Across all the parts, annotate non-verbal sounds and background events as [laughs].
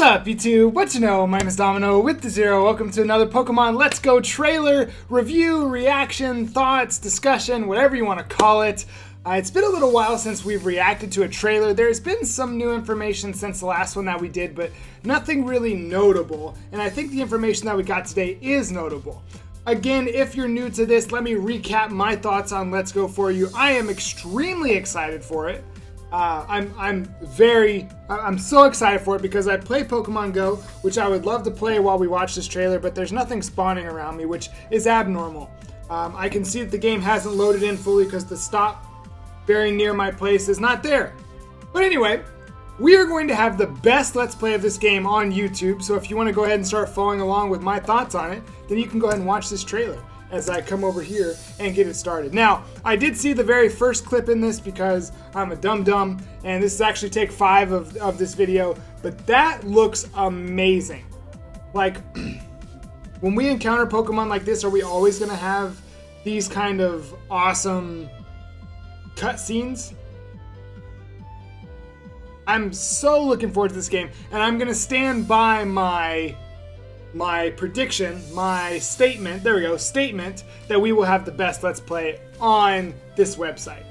What's up, YouTube? What you know? My name is Domino with the Zero. Welcome to another Pokemon Let's Go trailer review, reaction, thoughts, discussion, whatever you want to call it. Uh, it's been a little while since we've reacted to a trailer. There's been some new information since the last one that we did, but nothing really notable. And I think the information that we got today is notable. Again, if you're new to this, let me recap my thoughts on Let's Go for you. I am extremely excited for it. Uh, I'm I'm very I'm so excited for it because I play Pokemon Go, which I would love to play while we watch this trailer, but there's nothing spawning around me, which is abnormal. Um, I can see that the game hasn't loaded in fully because the stop very near my place is not there. But anyway, we are going to have the best Let's Play of this game on YouTube, so if you want to go ahead and start following along with my thoughts on it, then you can go ahead and watch this trailer as I come over here and get it started. Now, I did see the very first clip in this because I'm a dum-dum, and this is actually take five of, of this video, but that looks amazing. Like, [clears throat] when we encounter Pokemon like this, are we always going to have these kind of awesome cutscenes? I'm so looking forward to this game, and I'm going to stand by my my prediction, my statement, there we go, statement that we will have the best Let's Play on this website.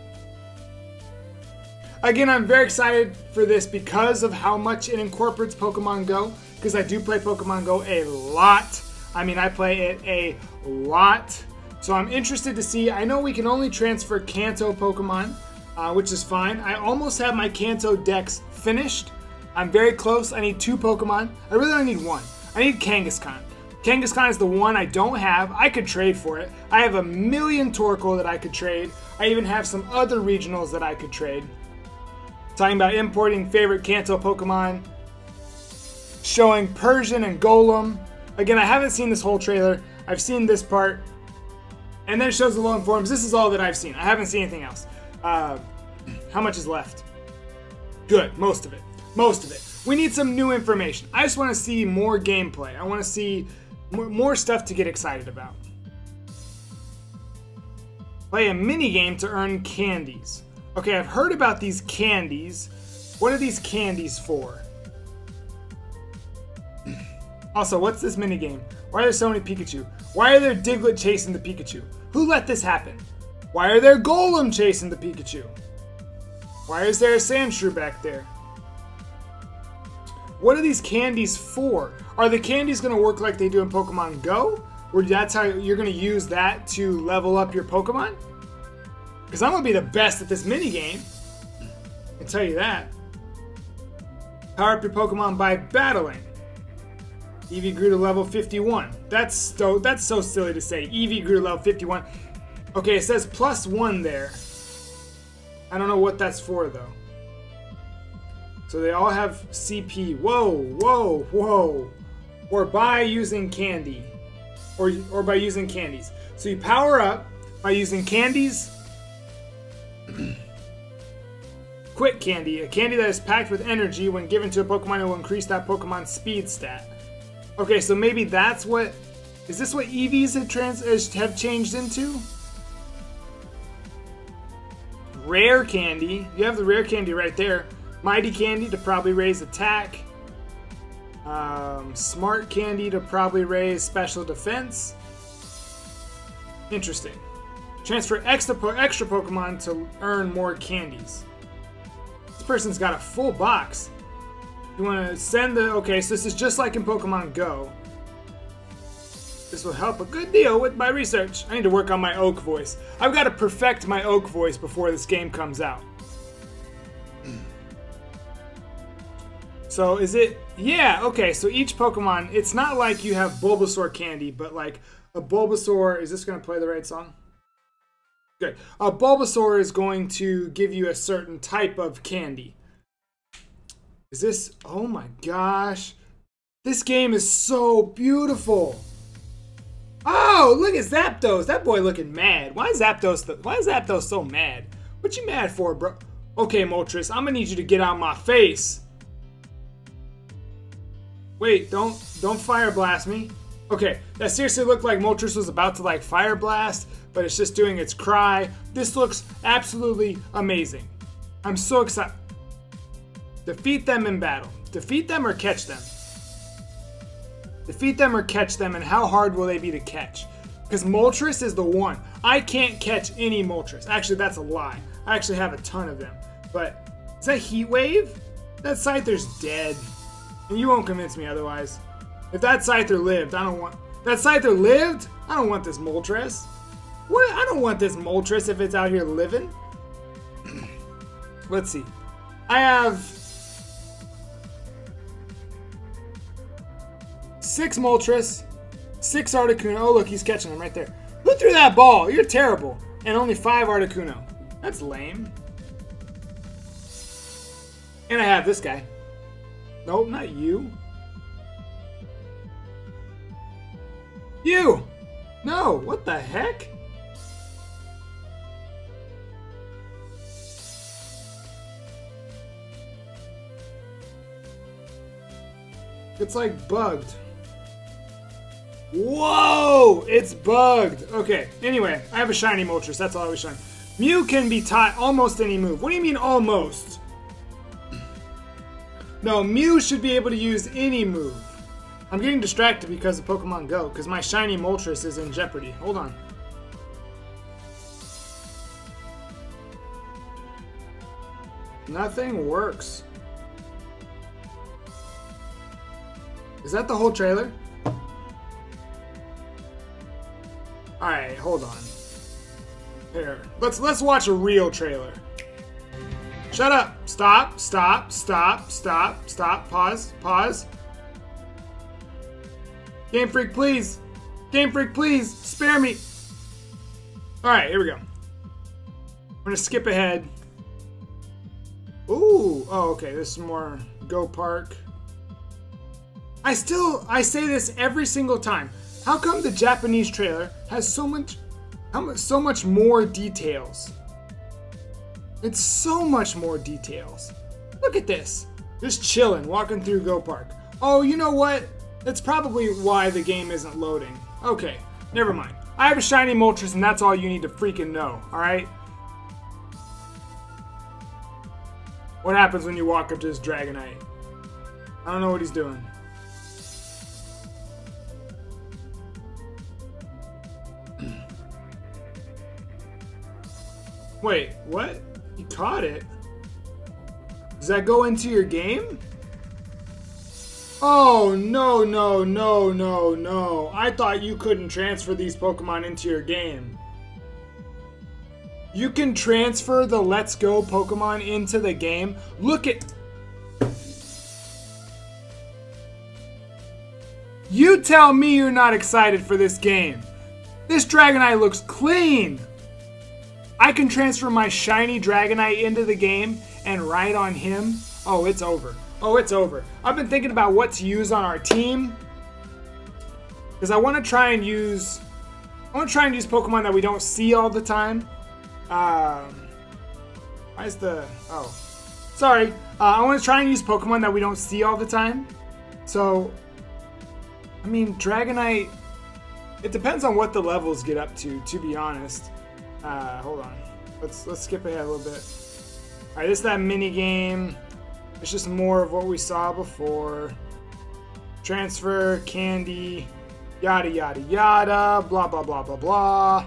Again, I'm very excited for this because of how much it incorporates Pokemon Go, because I do play Pokemon Go a lot. I mean, I play it a lot. So I'm interested to see. I know we can only transfer Kanto Pokemon, uh, which is fine. I almost have my Kanto Dex finished. I'm very close. I need two Pokemon. I really only need one. I need Kangaskhan. Kangaskhan is the one I don't have. I could trade for it. I have a million Torkoal that I could trade. I even have some other regionals that I could trade. Talking about importing favorite Kanto Pokemon. Showing Persian and Golem. Again, I haven't seen this whole trailer. I've seen this part. And then it shows the low forms. This is all that I've seen. I haven't seen anything else. Uh, how much is left? Good. Most of it. Most of it. We need some new information. I just want to see more gameplay. I want to see more stuff to get excited about. Play a mini game to earn candies. Okay, I've heard about these candies. What are these candies for? [clears throat] also, what's this mini game? Why are there so many Pikachu? Why are there Diglett chasing the Pikachu? Who let this happen? Why are there Golem chasing the Pikachu? Why is there a Sandshrew back there? What are these candies for? Are the candies going to work like they do in Pokemon Go? Or that's how you're going to use that to level up your Pokemon? Because I'm going to be the best at this mini game. I tell you that. Power up your Pokemon by battling. Eevee grew to level 51. That's so that's so silly to say. Eevee grew to level 51. Okay, it says plus one there. I don't know what that's for though. So they all have CP. Whoa, whoa, whoa. Or by using candy. Or, or by using candies. So you power up by using candies. [clears throat] Quick Candy, a candy that is packed with energy when given to a Pokemon it will increase that Pokemon's speed stat. Okay, so maybe that's what... Is this what EVs have, trans have changed into? Rare Candy. You have the Rare Candy right there. Mighty Candy to probably raise attack. Um, Smart Candy to probably raise special defense. Interesting. Transfer extra, po extra Pokemon to earn more candies. This person's got a full box. You want to send the... Okay, so this is just like in Pokemon Go. This will help a good deal with my research. I need to work on my Oak voice. I've got to perfect my Oak voice before this game comes out. So is it? Yeah, okay. So each Pokemon, it's not like you have Bulbasaur candy, but like a Bulbasaur. Is this going to play the right song? Good. A Bulbasaur is going to give you a certain type of candy. Is this? Oh my gosh. This game is so beautiful. Oh, look at Zapdos. That boy looking mad. Why is Zapdos, why is Zapdos so mad? What you mad for, bro? Okay, Moltres, I'm gonna need you to get out of my face. Wait, don't don't fire blast me. Okay, that seriously looked like Moltres was about to like fire blast, but it's just doing its cry. This looks absolutely amazing. I'm so excited. Defeat them in battle. Defeat them or catch them. Defeat them or catch them, and how hard will they be to catch? Because Moltres is the one. I can't catch any Moltres. Actually, that's a lie. I actually have a ton of them. But is that Heat Wave? That Scyther's dead. And you won't convince me otherwise. If that Scyther lived, I don't want... That Scyther lived? I don't want this Moltres. What? I don't want this Moltres if it's out here living. [clears throat] Let's see. I have six Moltres, six Articuno. Oh, look, he's catching them right there. Who threw that ball? You're terrible. And only five Articuno. That's lame. And I have this guy. Nope, not you. You! No, what the heck? It's like bugged. Whoa! It's bugged. Okay, anyway, I have a shiny Moltres. That's all I was showing. Mew can be taught almost any move. What do you mean almost? No, Mew should be able to use any move. I'm getting distracted because of Pokemon Go, because my shiny Moltres is in jeopardy. Hold on. Nothing works. Is that the whole trailer? Alright, hold on. Here. Let's let's watch a real trailer. Shut up. Stop, stop, stop, stop, stop. Pause, pause. Game Freak, please. Game Freak, please. Spare me. Alright, here we go. I'm gonna skip ahead. Ooh, oh, okay, this is more Go Park. I still, I say this every single time. How come the Japanese trailer has so much, how much, so much more details? It's so much more details. Look at this. Just chilling, walking through Go Park. Oh, you know what? That's probably why the game isn't loading. Okay, never mind. I have a shiny Moltres and that's all you need to freaking know, alright? What happens when you walk up to this Dragonite? I don't know what he's doing. [clears throat] Wait, what? Caught it? Does that go into your game? Oh, no, no, no, no, no. I thought you couldn't transfer these Pokemon into your game. You can transfer the Let's Go Pokemon into the game. Look at... You tell me you're not excited for this game. This Dragonite looks clean. I can transfer my shiny Dragonite into the game and ride on him. Oh, it's over. Oh, it's over. I've been thinking about what to use on our team. Because I want to try and use... I want to try and use Pokemon that we don't see all the time. Um, why is the... Oh. Sorry. Uh, I want to try and use Pokemon that we don't see all the time. So, I mean, Dragonite... It depends on what the levels get up to, to be honest. Uh, hold on. Let's let's skip ahead a little bit. All right, this is that mini game. It's just more of what we saw before. Transfer, candy, yada yada yada, blah blah blah blah blah.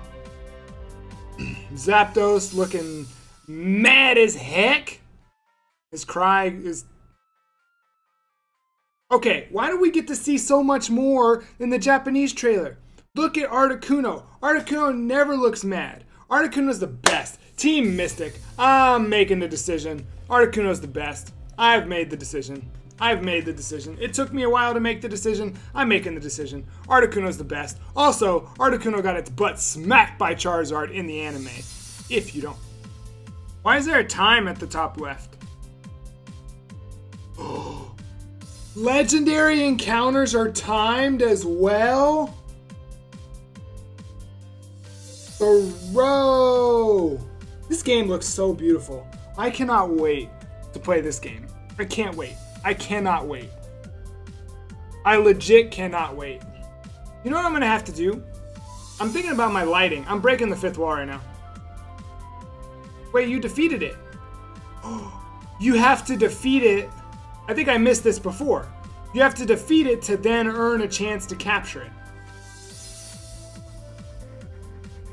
[clears throat] Zapdos looking mad as heck. His cry is. Okay, why do we get to see so much more in the Japanese trailer? Look at Articuno. Articuno never looks mad. Articuno's the best. Team Mystic. I'm making the decision. Articuno's the best. I've made the decision. I've made the decision. It took me a while to make the decision. I'm making the decision. Articuno's the best. Also, Articuno got its butt smacked by Charizard in the anime. If you don't. Why is there a time at the top left? [gasps] Legendary encounters are timed as well? Bro! This game looks so beautiful. I cannot wait to play this game. I can't wait. I cannot wait. I legit cannot wait. You know what I'm gonna have to do? I'm thinking about my lighting. I'm breaking the fifth wall right now. Wait, you defeated it. [gasps] you have to defeat it. I think I missed this before. You have to defeat it to then earn a chance to capture it.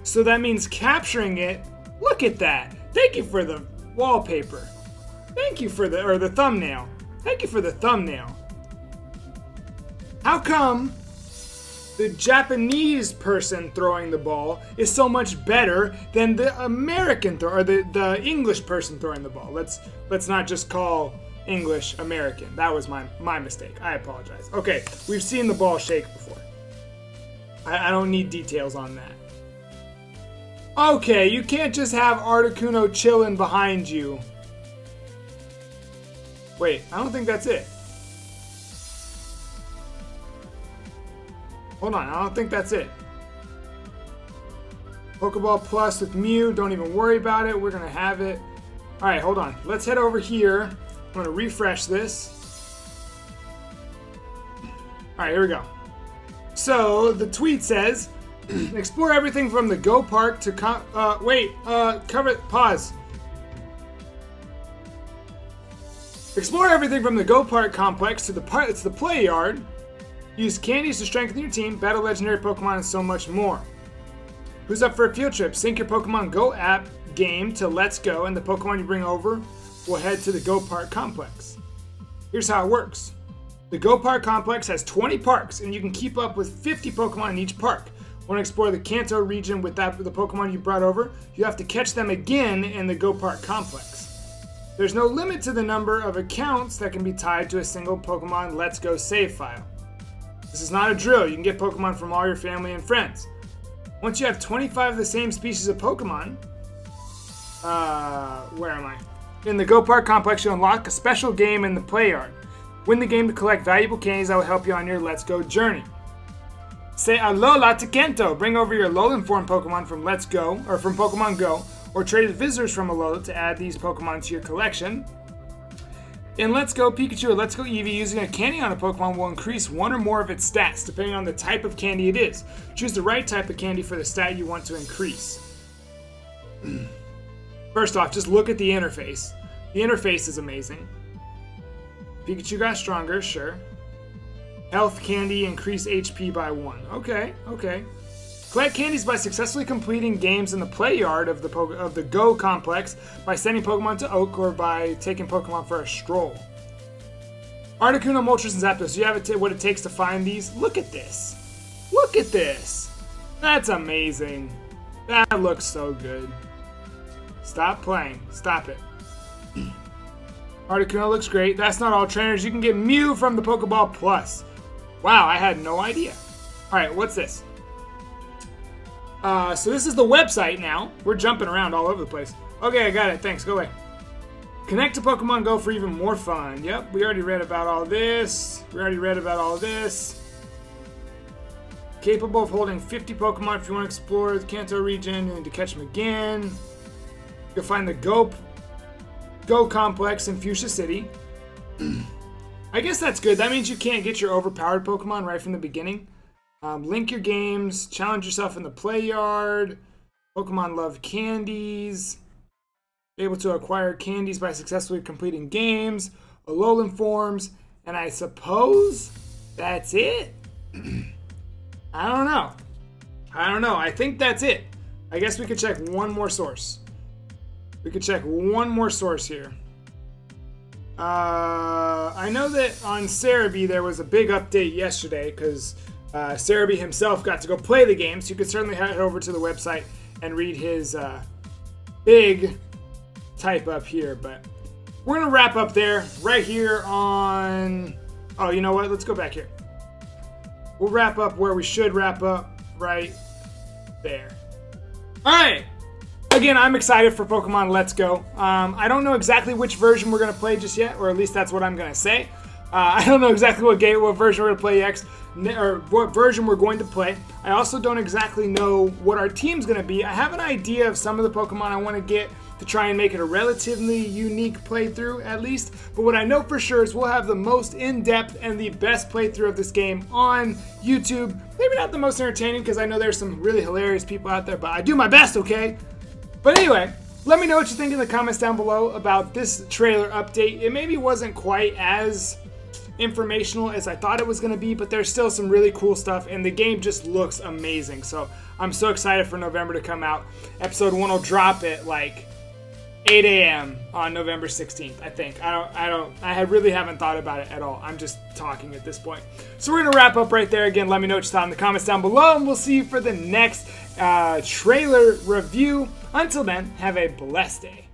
So that means capturing it. Look at that. Thank you for the wallpaper. Thank you for the, or the thumbnail. Thank you for the thumbnail. How come the Japanese person throwing the ball is so much better than the American throw or the, the English person throwing the ball? Let's let's not just call English American. That was my my mistake. I apologize. Okay, we've seen the ball shake before. I, I don't need details on that. Okay, you can't just have Articuno chilling behind you. Wait, I don't think that's it. Hold on, I don't think that's it. Pokeball Plus with Mew, don't even worry about it, we're gonna have it. Alright, hold on. Let's head over here. I'm gonna refresh this. Alright, here we go. So, the tweet says, [clears throat] explore everything from the Go Park to, uh, wait, uh, cover, pause. Explore everything from the Go Park complex to the, part, to the play yard, Use candies to strengthen your team, battle legendary Pokemon, and so much more. Who's up for a field trip? Sync your Pokemon Go app game to Let's Go, and the Pokemon you bring over will head to the Go Park complex. Here's how it works. The Go Park complex has 20 parks, and you can keep up with 50 Pokemon in each park. Want to explore the Kanto region with that the Pokemon you brought over? You have to catch them again in the Go Park complex. There's no limit to the number of accounts that can be tied to a single Pokemon Let's Go save file. This is not a drill. You can get Pokemon from all your family and friends. Once you have 25 of the same species of Pokemon, uh, where am I? In the Go Park complex, you unlock a special game in the play yard. Win the game to collect valuable candies that will help you on your Let's Go journey. Say Alola to Kanto. Bring over your Alolan form Pokemon from Let's Go, or from Pokemon Go, or trade visitors from Alola to add these Pokemon to your collection. In Let's Go Pikachu or Let's Go Eevee, using a candy on a Pokemon will increase one or more of its stats, depending on the type of candy it is. Choose the right type of candy for the stat you want to increase. [clears throat] First off, just look at the interface. The interface is amazing. Pikachu got stronger, sure. Health candy, increase HP by one. Okay, okay. Collect candies by successfully completing games in the play yard of the of the Go complex by sending Pokemon to Oak or by taking Pokemon for a stroll. Articuno, Moltres, and Zapdos. Do you have it what it takes to find these? Look at this. Look at this. That's amazing. That looks so good. Stop playing. Stop it. [clears throat] Articuno looks great. That's not all trainers. You can get Mew from the Pokeball Plus. Wow, I had no idea. Alright, what's this? Uh, so this is the website now. We're jumping around all over the place. Okay, I got it. Thanks. Go away. Connect to Pokemon Go for even more fun. Yep, we already read about all this. We already read about all this. Capable of holding 50 Pokemon if you want to explore the Kanto region. and to catch them again. You'll find the Go, Go Complex in Fuchsia City. [clears throat] I guess that's good. That means you can't get your overpowered Pokemon right from the beginning. Um, link your games, challenge yourself in the play yard. Pokemon love candies. Able to acquire candies by successfully completing games, Alolan forms, and I suppose that's it. [clears throat] I don't know. I don't know. I think that's it. I guess we could check one more source. We could check one more source here. Uh, I know that on Serebii there was a big update yesterday because uh, Serebii himself got to go play the game, so you could certainly head over to the website and read his uh, big type up here. But we're going to wrap up there, right here on. Oh, you know what? Let's go back here. We'll wrap up where we should wrap up, right there. All right. Again, I'm excited for Pokemon Let's Go. Um, I don't know exactly which version we're going to play just yet, or at least that's what I'm going to say. Uh, [laughs] I don't know exactly what game, what version we're going to play next or what version we're going to play. I also don't exactly know what our team's going to be. I have an idea of some of the Pokemon I want to get to try and make it a relatively unique playthrough at least. But what I know for sure is we'll have the most in-depth and the best playthrough of this game on YouTube. Maybe not the most entertaining because I know there's some really hilarious people out there, but I do my best, okay? But anyway, let me know what you think in the comments down below about this trailer update. It maybe wasn't quite as informational as I thought it was going to be, but there's still some really cool stuff, and the game just looks amazing. So I'm so excited for November to come out. Episode one will drop at like 8 a.m. on November 16th. I think. I don't. I don't. I really haven't thought about it at all. I'm just talking at this point. So we're gonna wrap up right there. Again, let me know what you thought in the comments down below, and we'll see you for the next uh, trailer review. Until then, have a blessed day.